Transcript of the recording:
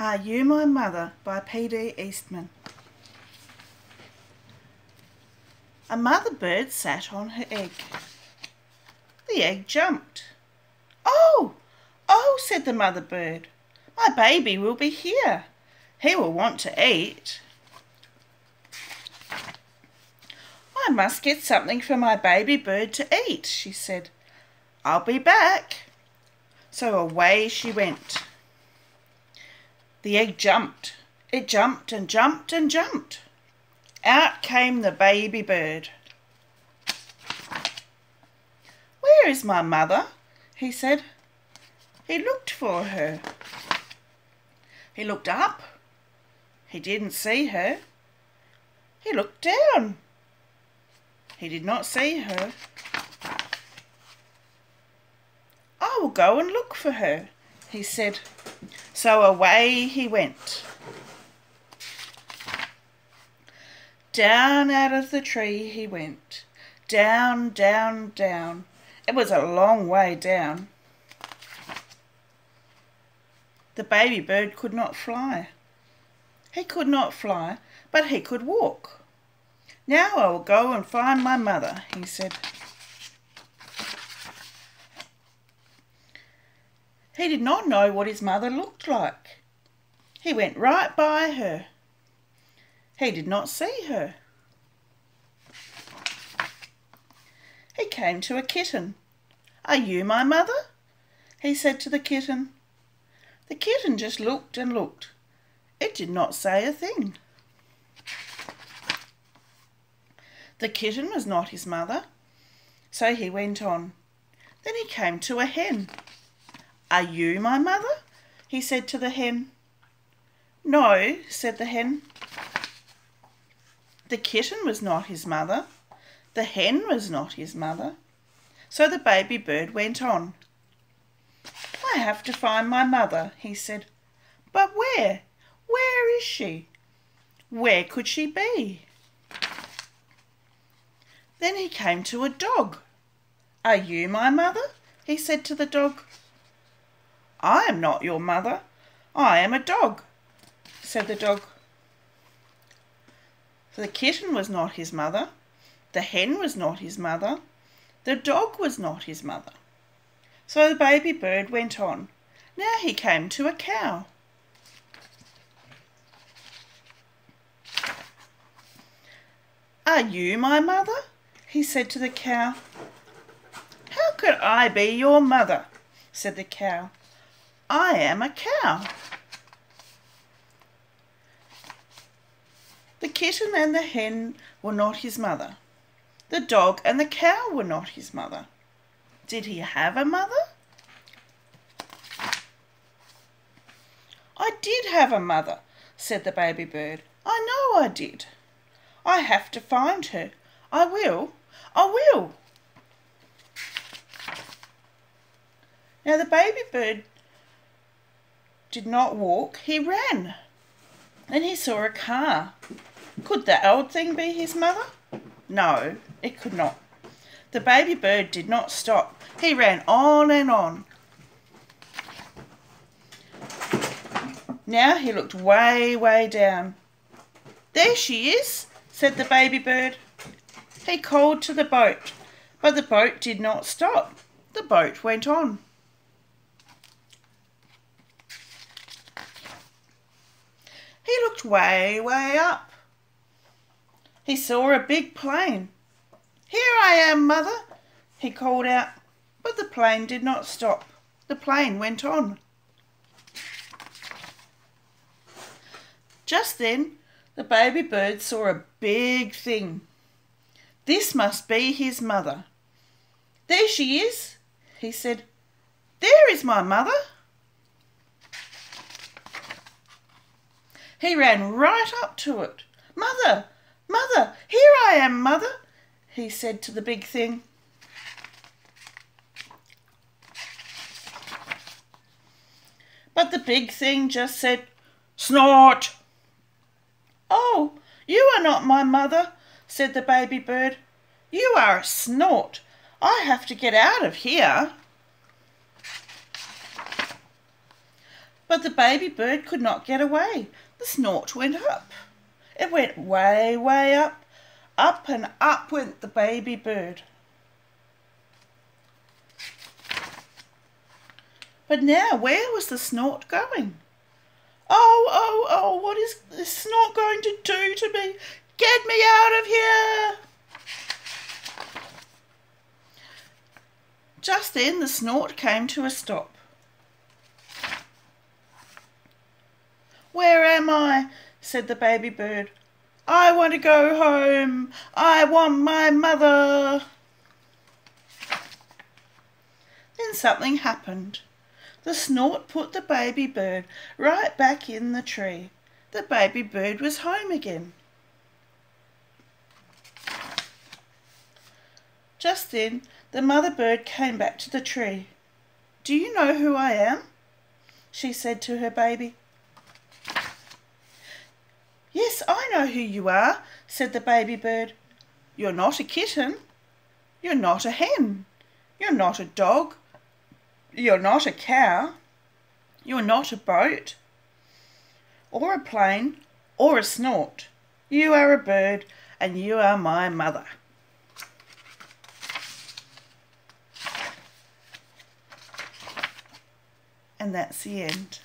Are You My Mother by P.D. Eastman. A mother bird sat on her egg. The egg jumped. Oh, oh, said the mother bird, my baby will be here. He will want to eat. I must get something for my baby bird to eat, she said. I'll be back. So away she went. The egg jumped. It jumped and jumped and jumped. Out came the baby bird. Where is my mother? he said. He looked for her. He looked up. He didn't see her. He looked down. He did not see her. I will go and look for her, he said. So away he went. Down out of the tree he went. Down, down, down. It was a long way down. The baby bird could not fly. He could not fly, but he could walk. Now I will go and find my mother, he said. He did not know what his mother looked like. He went right by her. He did not see her. He came to a kitten. Are you my mother? He said to the kitten. The kitten just looked and looked. It did not say a thing. The kitten was not his mother, so he went on. Then he came to a hen. Are you my mother? he said to the hen. No, said the hen. The kitten was not his mother. The hen was not his mother. So the baby bird went on. I have to find my mother, he said. But where? Where is she? Where could she be? Then he came to a dog. Are you my mother? he said to the dog. I am not your mother. I am a dog, said the dog. For the kitten was not his mother. The hen was not his mother. The dog was not his mother. So the baby bird went on. Now he came to a cow. Are you my mother? he said to the cow. How could I be your mother? said the cow. I am a cow. The kitten and the hen were not his mother. The dog and the cow were not his mother. Did he have a mother? I did have a mother, said the baby bird. I know I did. I have to find her. I will. I will. Now the baby bird did not walk, he ran. Then he saw a car. Could the old thing be his mother? No, it could not. The baby bird did not stop. He ran on and on. Now he looked way, way down. There she is, said the baby bird. He called to the boat, but the boat did not stop. The boat went on. He looked way, way up. He saw a big plane. Here I am, mother, he called out, but the plane did not stop. The plane went on. Just then, the baby bird saw a big thing. This must be his mother. There she is, he said. There is my mother. He ran right up to it. Mother, mother, here I am, mother, he said to the big thing. But the big thing just said, Snort! Oh, you are not my mother, said the baby bird. You are a snort. I have to get out of here. But the baby bird could not get away. The snort went up. It went way, way up. Up and up went the baby bird. But now, where was the snort going? Oh, oh, oh, what is the snort going to do to me? Get me out of here! Just then the snort came to a stop. Where am I? said the baby bird. I want to go home. I want my mother. Then something happened. The snort put the baby bird right back in the tree. The baby bird was home again. Just then, the mother bird came back to the tree. Do you know who I am? she said to her baby. Yes, I know who you are, said the baby bird. You're not a kitten. You're not a hen. You're not a dog. You're not a cow. You're not a boat. Or a plane. Or a snort. You are a bird and you are my mother. And that's the end.